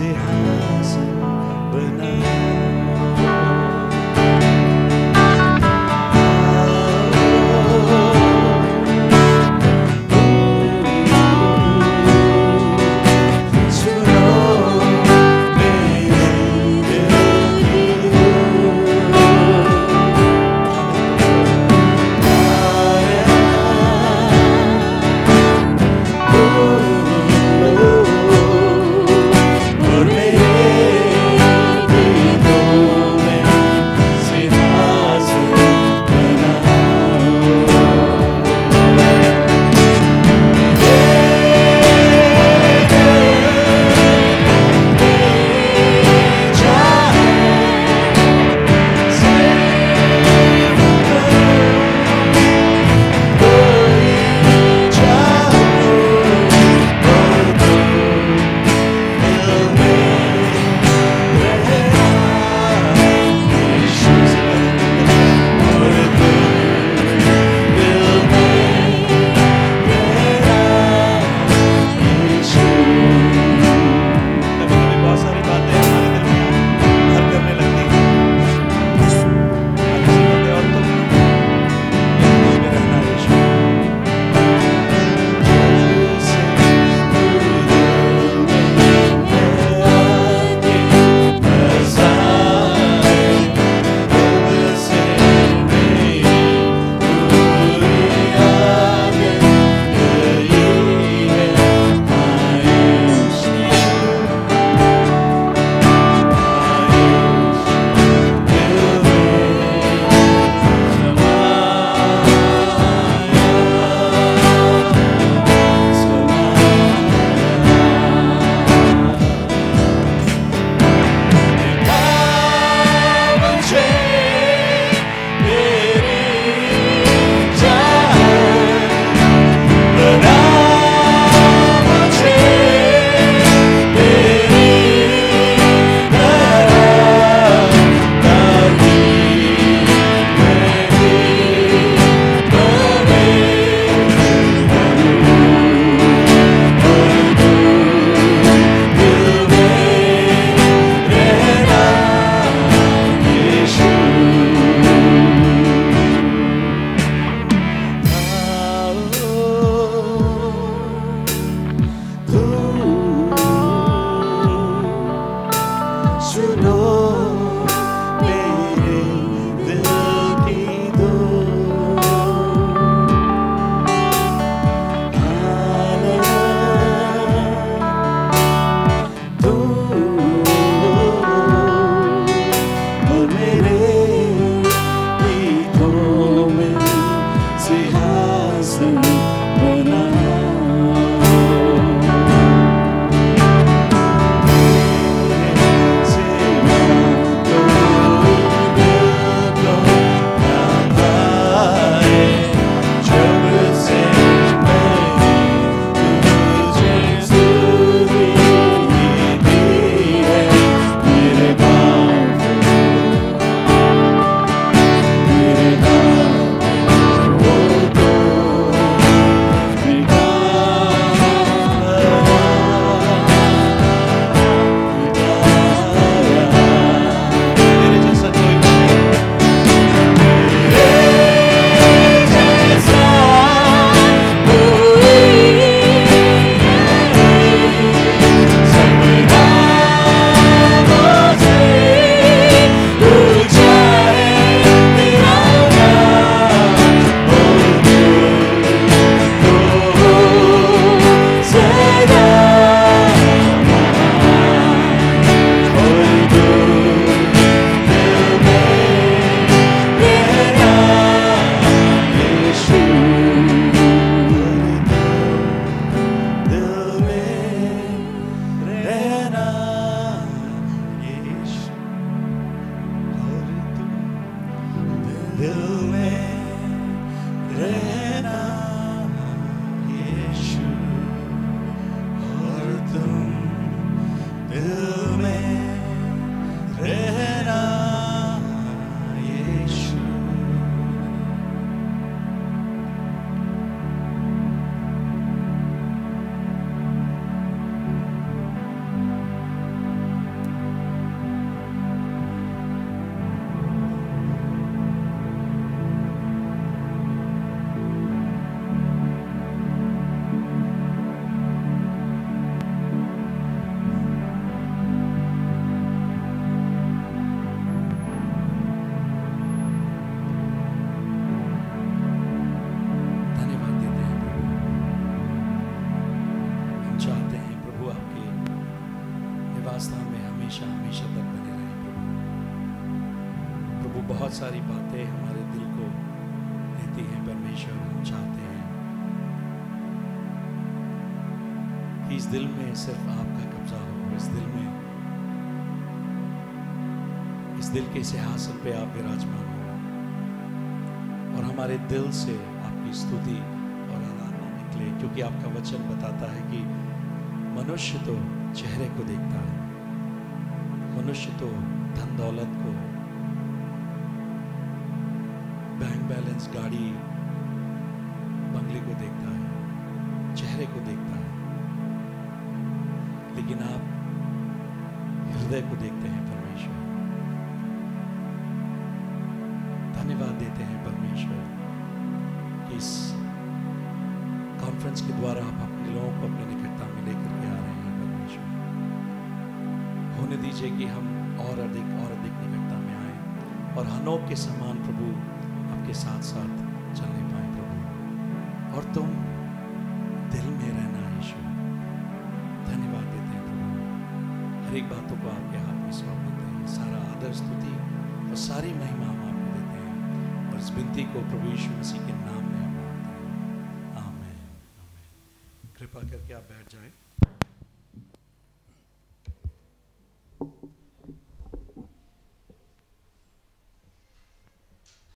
सिंहासन बनाओ Lumen आस्थान में हमेशा हमेशा तक बने रहे। प्रभु प्रभु बहुत सारी बातें हमारे दिल को लेती हैं, परमेश्वर, हम चाहते हैं। कि इस दिल में सिर्फ़ आपका कब्जा हो इस दिल में, इस दिल के सिंहासन पे आप विराजमान हो। और हमारे दिल से आपकी स्तुति और आराधना निकले, क्योंकि आपका वचन बताता है कि मनुष्य तो चेहरे को देखता है। मनुष्य तो धन दौलत को बैंक बैलेंस गाड़ी बंगले को देखता है, चेहरे को देखता है, लेकिन आप हृदय को देखते हैं परमेश्वर। धन्यवाद देते हैं परमेश्वर इस कॉन्फ्रेंस के द्वारा आप अपने लोगों को अपने निकटता में लेकर के होने दीजिए कि हम और अधिक और अधिक निकटता में आए और हनोक के समान प्रभु आपके साथ साथ चलने पाए प्रभु। और तुम दिल में रहना यीशु। धन्यवाद देते हैं प्रभु। हर एक बातों को आपके हाथ में सौंप देते हैं। सारा आदर, स्तुति और सारी महिमा हम आपको देते हैं। और इस विनती को प्रभु यीशु मसीह के नाम में हम मांगते हैं। आमेन। कृपा करके आप बैठ जाएँ।